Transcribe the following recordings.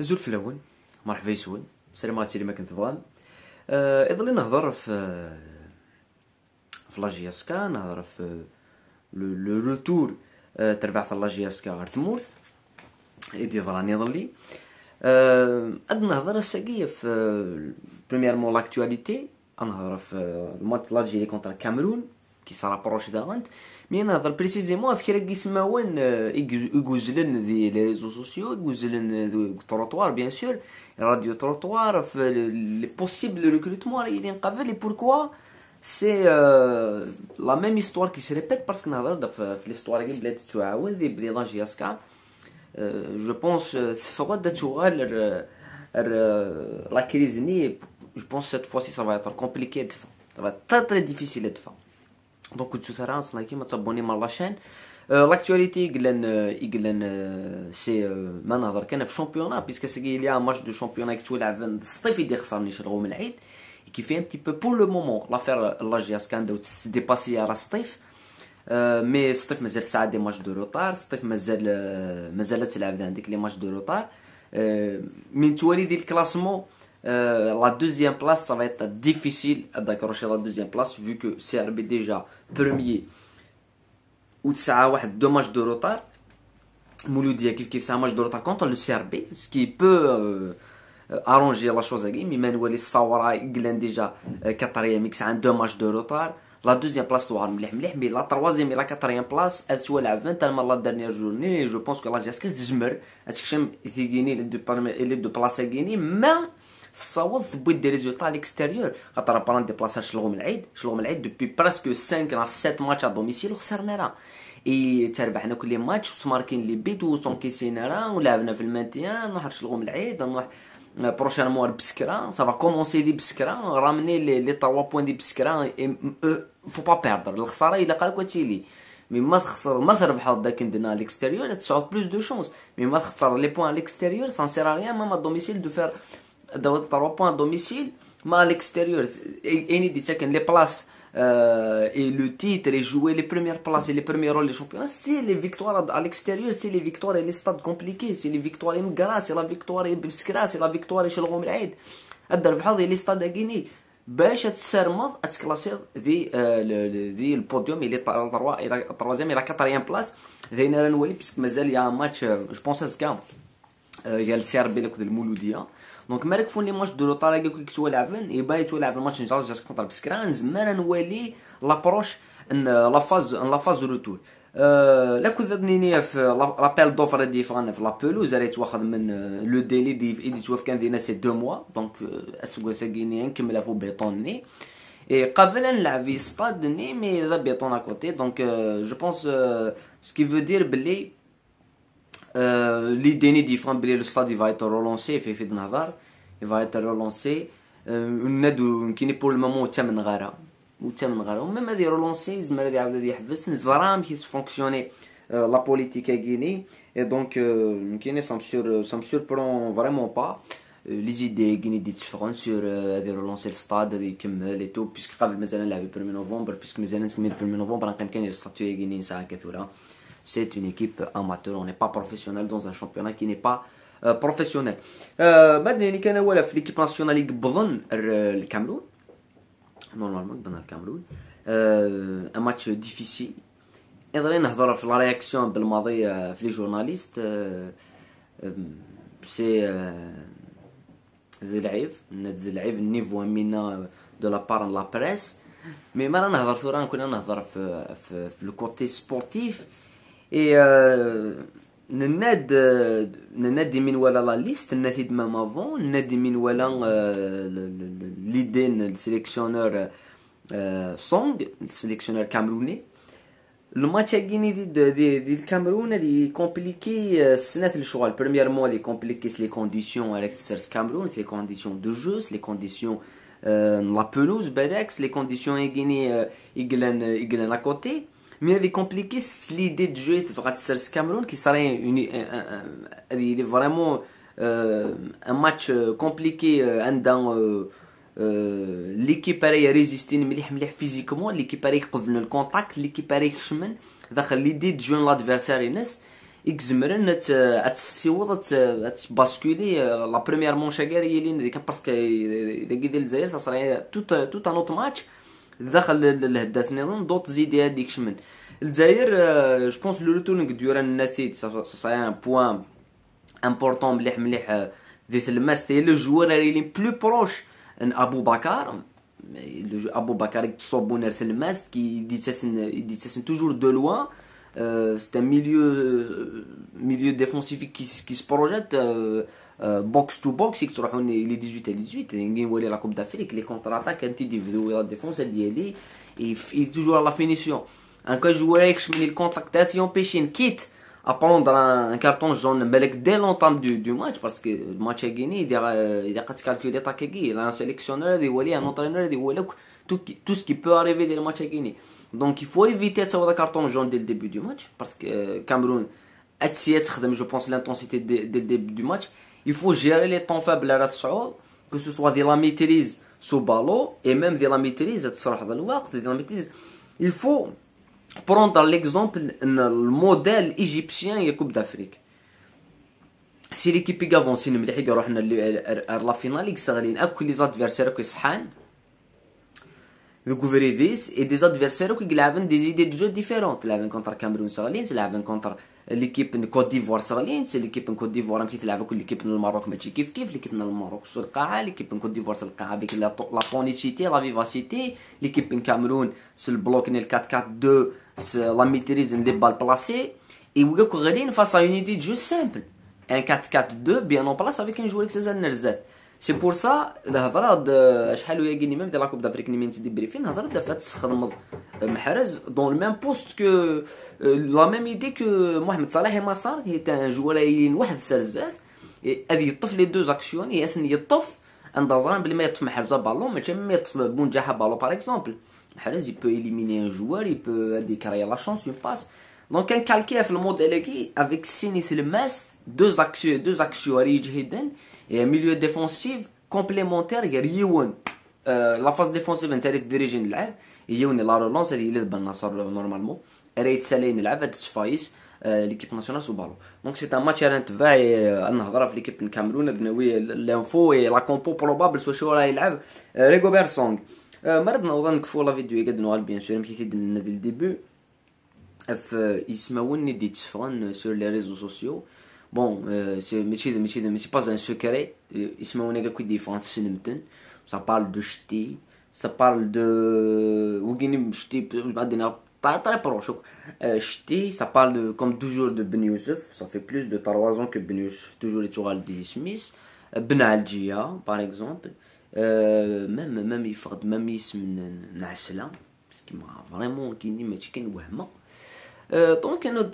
الزول في الأول. مرحبا يسود السلام عليكم ما كنت تبغى أه يظل نهضر في في لاجياسكا نهضر في لو روتور أه تربع لاجياسكا غير ثمورث إيدي ضراني يظلي أه اد نهضر الساقية في بريميرمون لاكتواليتي نهضر في الماتش لاجيري كونتر الكاميرون. كي صرا بروش داغنت مي نهضر بريسيزيمون في كرا كيسماون يقوزلن ذي لي ريزو سوسيو يقوزلن ذو تروطوار بيان سور راديو تروطوار في لي بوسيبل ريكروتمون راه يدين قبل بوركوا سي لا ميم هيستوار كي سي ريبيت باسكو نهضر في ليستوار كي بلاد تعاود بلي لاجياسكا جو بونس تفقد تغال لا كريز ني جو بونس سيت فوا سي سا فا être compliqué de fin ça va être très très difficile de fin دونك كنت ترى كيما تابوني مع لاشين لاكتواليتي قلن يقلن سي ما نهضر كان في شامبيونا بيسكو سي ليا ماتش دو شامبيونا كي تولعب الصيف يدي خسرني شرغو من العيد كي في ان بتي بو بور لو مومون لافير لاجياس كان داو ديباسي على الصيف مي الصيف مازال ساعه دي ماتش دو روطار الصيف مازال مازال تلعب عندك لي ماتش دو روطار من توالي دي الكلاسمون Euh, la deuxième place, ça va être difficile d'accrocher la deuxième place vu que CRB déjà premier ou ça a deux matchs de retard. Mouloudi a cliqué un match de retard contre le CRB, ce qui peut euh, arranger la chose à game. Emmanuel Sawara, Glen déjà euh, quatrième, ça a deux matchs de retard. La deuxième place, mais la troisième et la quatrième place, elle se la 20 tellement la dernière journée. Je pense que la GSK, Zmer, elle se les deux places à gagner, mais تصاوض ثبوت دي ريزولتا ليكستيريور خاطر بارون ديبلاسا شلغم العيد شلغم العيد دوبي براسكو 5 لا 7 ماتش ا دوميسيل وخسرنا راه اي تربحنا كل ماتش وتماركين لي بيت وتونكيسينا راه ولعبنا في المانتيان نروح شلغم العيد نروح بروشان موار بسكرا سافا كومونسي دي بسكرا رامني لي لي 3 بوين دي بسكرا فو با بيردر الخساره الا قالك وتيلي مي ما تخسر ما تربح داك عندنا ليكستيريور تسعود بلوس دو شونس مي ما تخسر لي بوان ليكستيريور سان سير ريان مام دوميسيل دو فير 3 points à domicile, mais à l'extérieur, il dit que les places euh, et le titre et jouer les premières places et les premiers rôles des championnats, c'est les victoires à l'extérieur, c'est les victoires et les stades compliqués, c'est les victoires Mgara, c'est la victoire Biskra, c'est la victoire chez le Rom العيد. الدرب هذا لي ستاد غيني باش تسرمض تكلاسي ذي ذي البوديوم اللي 3 الى 3 الى 4 بلاس ذينا نولي باسكو مازال يا ماتش جو بونس اسكا يا السي ار بي لك المولوديه دونك مالك فون لي ماتش دو روطار كي توالعبن يبان يتولعب الماتش نجار جاس كونتر بسكران زمان نولي لابروش لا فاز لا فاز روتور لا كنت نيني في لابيل دوفر دي فان في لابولوز راه يتواخذ من لو ديلي دي ايدي توف كان دينا سي دو موا دونك اسكو ساكيني نكملها فو بيطوني اي قبل نلعب في ستاد ني مي ذا بيطون اكوتي دونك جو بونس سكي فو دير بلي ليديني ديفون بلي لو ستاد يفا ايتر رولونسي في في نهضر يفا ايتر رولونسي نادو كيني بور المومون تامن غارة وتامن غارة وميم هادي رولونسي يزمر هادي عاود يحبس نزرام كي تفونكسيوني لا بوليتيك غيني اي دونك كيني سام سور سام سوربرون فريمون با لي زيدي كيني دي ديفيرون سور هادي رولونسي الستاد هادي يكمل اي تو بيسك قبل مازال نلعب برومي نوفمبر بيسك مازال نكمل برومي نوفمبر نقيم كاين ستاتيو غيني ساعة كثورة c'est une équipe amateur. On n'est pas professionnel dans un championnat qui n'est pas euh, professionnel. بعدين كان ولا في ليكيب ناسيونال يقبضن الكاميرون نورمالمون قبضنا الكاميرون ان ماتش ديفيسيل يظل نهضر في لا رياكسيون بالماضي في لي جورناليست سي ذي العيب ذي العيب النيفو منا دو لا بار لا بريس مي ما نهضر ثورا كنا نهضر في في, في لو كوتي سبورتيف اي نناد ننادي من ولا لا ليست نادي ما مافون نادي من ولا ليدين السيليكسيونور سونغ السيليكسيونور كامروني الماتش كيني دي دي, دي الكامرون هادي كومبليكي السنة الشغل بريميرمون لي كومبليكي سي لي كونديسيون على تسرس كامرون سي كونديسيون دو جو سي لي كونديسيون لا بلوز بالعكس لي كونديسيون يقيني يقلن يقلن اكوتي مي هذه كومبليكي ليدي دو جو تبغى تسرس كاميرون كي صاري هذه فريمون ان ماتش كومبليكي عندها ليكيب راهي ريزيستين مليح مليح فيزيكمون ليكيب راهي يقبل الكونتاكت ليكيب راهي يخشمن داخل ليدي دو جون لادفيرسار ينس يكزمرن تسيوض تباسكولي لا بروميير مونش هي اللي ديك باسكو اذا كيدير الجزائر صرا توت توت ان اوت ماتش دخل الهداف نظن دوت زيدي هذيك شمن. الجزائر جو بونس لو روتورنينغ ديوران النسيت سا ان بوان امبورطون مليح مليح ذي تلمس تي لو جوار اللي بلو بروش أن أبو بكر. أبو بكر تصوبون تلمس كي ديتاسن ديتاسن توجور دو لوان c'est un milieu milieu défensif qui qui se box to box يك تروحون لي 18 à 18 نولي لا كوب دافريك لي كونتر اتاك انت ديفيدو لا ديفونس ديالي il toujours la finition un cas joueur من الكونتاكتاسيون بيشين كيت à prendre un, un carton jaune بالك dès l'entame du, du match parce que le match est gagné il y a قد calculer ta كي un sélectionneur يولي un entraîneur يولي tout tout ce qui peut arriver dès le match est gagné donc il faut éviter de carton jaune dès le début du match parce que Cameroun je pense, l'intensité dès début du match. Il faut gérer les temps faibles à que ce soit de la maîtrise sous ballon et même de la maîtrise Il faut prendre l'exemple, le modèle égyptien et la Coupe d'Afrique. Si l'équipe avance, si nous avons la finale, les adversaires qui sont vous Gouveredis et des adversaires qui avaient des idées de jeu différentes. Ils avaient contre Cameroun Salins, ils avaient contre l'équipe de Côte d'Ivoire Salins, l'équipe de Côte d'Ivoire qui avait contre l'équipe de Maroc Machi Kif l'équipe de Maroc sur le l'équipe de Côte d'Ivoire sur le avec la, la tonicité, la vivacité, l'équipe de Cameroun sur le bloc 4-4-2, la maîtrise des balles placées. Et vous avez face à une idée de jeu simple. Un 4-4-2 bien en place avec un joueur qui s'est سي بور سا الهضره شحال ويا كيني ميم ديال لاكوب دافريك ني تدي بريفين الهضره دافات تخدم محرز دون الميم بوست كو لا ميم ايدي كو محمد صلاح مسار هي كان جوالين واحد سالزبات هذه يطف لي دو زاكسيون ياسن يطف عند زران بلي ما يطف محرز بالون ماشي ما يطف بونجاحه بالون باغ اكزومبل محرز يبو اليميني ان جوار يبو هادي كاري لا شونس اون باس دونك كان كالكي في الموديل كي افيك سينيس الماس دو زاكسيون دو زاكسيون يجهدن et un milieu défensif complémentaire يريون لا فاز ديفونسيف انت اللي تديريجي نلعب يوني لا رولونس هذه اللي تبان صار نورمالمون ريت سالي نلعب هاد تسفايس ليكيب ناسيونال سو بالون دونك سي ان ماتش راه نتباعي نهضر في ليكيب الكاميرون بنوي لانفو اي لا كومبو بروبابل سوا شو راه يلعب ريغوبير سونغ مرض نوضا نكفو لا فيديو يقد نوال بيان سور مكي تيدنا ديال الديبي sur les réseaux sociaux. Bon euh، c'est c'est pas un secret. ça parle de ch'ti ça parle de ça parle comme toujours de Ben Youssef. Ça fait plus de 3 ans que Ben Youssef toujours les tourales des Smith. Ben par exemple. Euh, même même il faut même il se parce qu'il m'a vraiment qu'il n'y m'a دونك أنا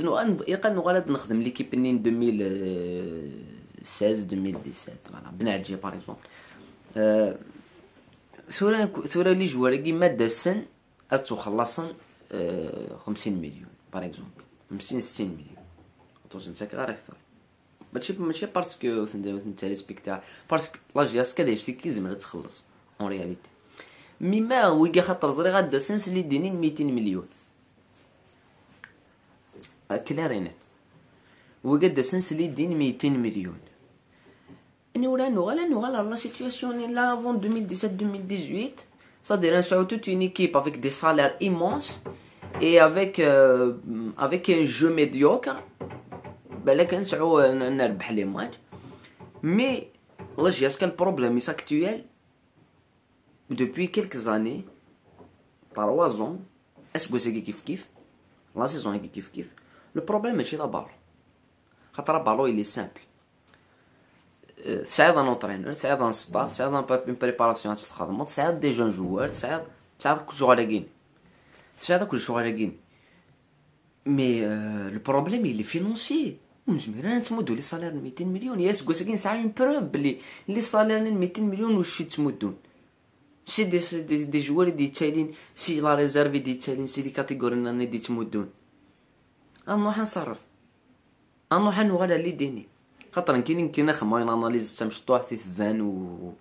يقال نغالد نخدم ليكيب نين 2016 2017 فوالا بنعجي باغ اكزومبل ثورة ثورة لي جوار كيما داسن اتو خلصن 50 مليون باغ اكزومبل 50 60 مليون توصل نساك غير أكثر ماشي ماشي باسكو انت ريسبكتا باسكو لاجياس كدا يشتي كي زعما تخلص اون رياليتي مي ما ويكا خاطر زري غادا سنس لي دينين 200 مليون كلارينيت وقد سنسلي دين 200 مليون اني ولا نوغا نوغا لا سيتوياسيون لا افون 2017 2018 c'est-à-dire un toute une équipe avec des salaires immenses et avec euh, avec un jeu médiocre بالك نسعو نربح لي ماتش مي لا جياس كان بروبليم اكتويل depuis quelques années 3 ans اسكو ساكي كيف كيف لا سيزون كيف كيف لو بروبليم ماشي لا بالو خاطر بالو اللي سامبل تسعيد ان اونترينور تسعيد ان ستاف تسعيد ان بريباراسيون تخدمو تسعيد دي جون جوار تسعيد تسعيد كل شغلاكين تسعيد كل شغلاكين مي لو بروبليم اللي فينونسي نجمر أنا تمدو لي صالير 200 مليون ياس كوساكين ساعه اون بروف بلي لي صالير 200 مليون وشي تمدون سي دي دي, دي جوار دي تالين سي لا ريزيرفي دي تالين سي دي كاتيجوري ناني دي تمدون نروح نصرف. نروح نوغال اللي ديني. خاطر كاين خماين أناليز تاع مشطوح تيثبان و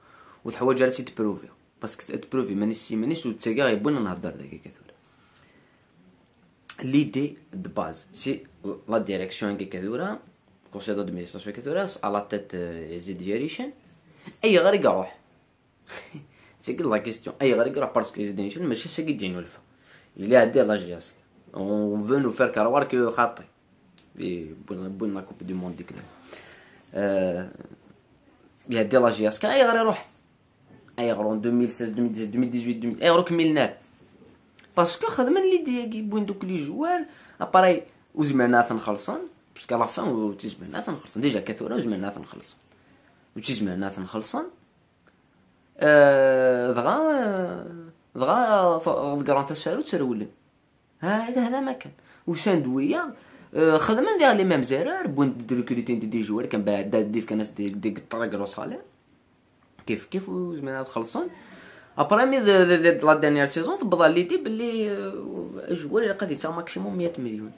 وتحوايج راسي تبروفي باسكو تبروفي مانيش مانيش وتاكا غيبون نهضر داك كثر l'idée de base c'est la direction qui كثورة conseil d'administration كثورة à la tête يزيد يريشن أي غير يروح سي لا كيستيون. أي غير يروح باسكو يزيد يريشن ماشي ساكي تجي نولفا اللي عدي لا جياس اون فو نو فير كروار كو خاطي بون لا كوب دو موند ديك يهدي لا جي اس كا اي غير يروح اي غير 2016 2018 اي غير كملنا باسكو خدمنا لي دياكي بوين دوك لي جوار اباري وزمرنا نخلصن باسكو لا فان وتزمرنا نخلصن ديجا كثوره وزمرنا نخلصن وتزمرنا نخلصن دغا دغا ذكران تسالو تسرولن هذا هذا ما كان وساندويه خدمنا ندير لي ميم زيرور بوين ريكروتين دي جوار كان بعد ديف كان دي دي طريق صالير كيف كيف وزمان تخلصون ابري مي لا دانيير سيزون تبدا ليدي بلي جوار قد يتا ماكسيموم 100 مليون.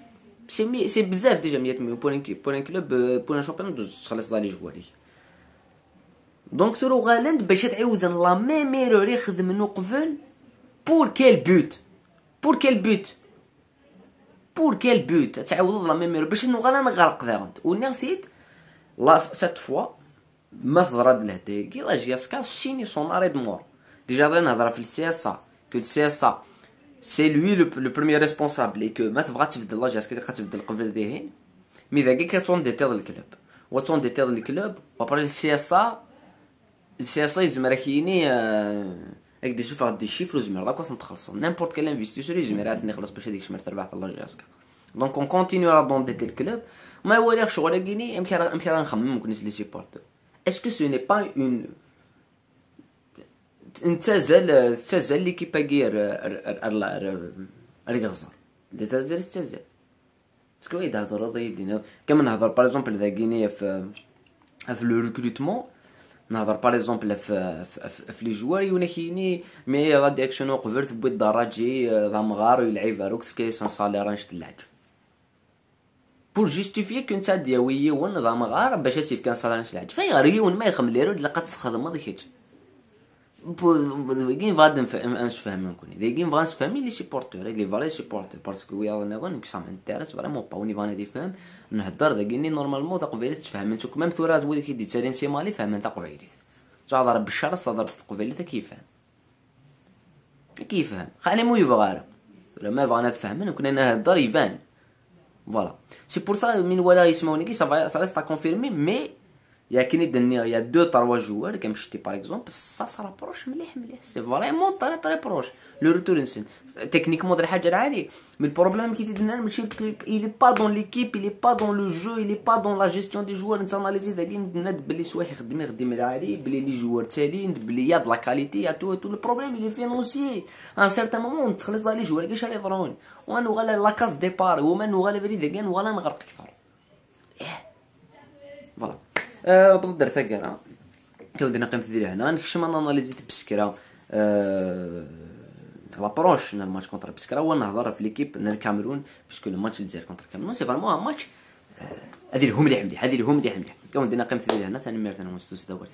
سي مي سي بزاف ديجا 100 مليون. بور بور ان كلوب بور ان شامبيون دوز تخلص لي جواري دونك ترو غالاند باش تعاود لا ميم ايرور يخدم قبل. بور كيل بوت بور كيل بوت بور كيل بوت تعاود لا ميميرو باش نغالا نغرق داغنت ونغثيت لا سات فوا ما تضرد له ديكي لا جياسكا شيني سون اري دو مور ديجا غادي نهضر في السي اس ا كو السي اس ا سي لوي لو بروميير ريسبونسابل كو ما تبغى تبدل لا جياسكا تبغى تبدل قبل ديهين مي ذاك كتون ديتير الكلوب وتون ديتير الكلوب وابري السي اس ا السي اس ا يزمر كيني هكدا شوف غادي شيفر وزمير داك تخلصو نيمبورت كال انفستيسور يزمر عاد نخلص باش هذيك شمر تربح الله جاسكا دونك اون كونتينيو دون دي الكلوب ما هو اللي شغل كيني يمكن يمكن نخمم ممكن لي سيبورتور اسكو سو ني با اون تزال تزال ليكيب كير ريغزر اللي تزال تزال اسكو يهضر ضيدين كما نهضر باغ اكزومبل ذا كينيا في في لو ريكروتمون نهضر باغ اكزومبل في, في, لي جوار يونا كيني مي غادي اكشنو قبرت بوي الدراجي ذا مغار ويلعب روك في كيس صالير نشت العجب بور جيستيفي كنت دياوي ون ذا مغار باش اسيف كان صالير نشت العجب فاي غير يون ما يخم ليرو لا قد تخدم ما ديك كاين فاد نفهم نكون دي كاين فاد نفهم لي سيبورتور لي فالي سيبورتور باسكو ويا نيفون كسام انتريس فريمون با وني فانا دي فهم نهضر ذا كيني نورمالمون ذا قبيله تفهم انت ميم تورا زوي كي دي تالين سي مالي فهم انت قبيله جا ضرب بالشر صدر قبيله كيفهم كيفهم خلي مو يبغى ولا ما بغانا تفهم كنا نهضر يبان فوالا سي بور سا من ولا يسمعوني كي سا سا ريست كونفيرمي مي يا كي دني يا دو تروا جوار كيما شتي باغ اكزومبل سا سا رابروش مليح مليح سي فريمون طري طري بروش لو روتور نسن تكنيكمون الحاجة العالي مي البروبليم كي تدنا ماشي dans l'équipe il est pas dans le jeu il est pas dans la gestion des joueurs انت اناليزي ذاك ند بلي سواح يخدم يخدم العالي بلي لي جوار تالين بلي يا لا كاليتي يا تو تو البروبليم est financier. ان سيرتان مومون تخلص لي جوار كاش يضرون وأنا وغالا لا كاس ديبار وما نغالا فري ذاك ولا نغرق أكثر فوالا درت هكا كنبدا نقيم في هنا نكشم أنا اناليزيت بسكرا أه لابروش الماتش كونتر بسكرا هو نهضر في ليكيب الكاميرون باسكو الماتش الجزائر كونتر الكاميرون سي فريمون ماتش هذه اللي هو مليح مليح هذه اللي هو مليح مليح كنبدا نقيم في هنا ثاني ميرت أنا مستوى دورت